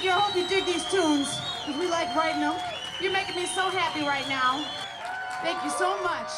Thank you. I hope you dig these tunes, because we like writing them. You're making me so happy right now. Thank you so much.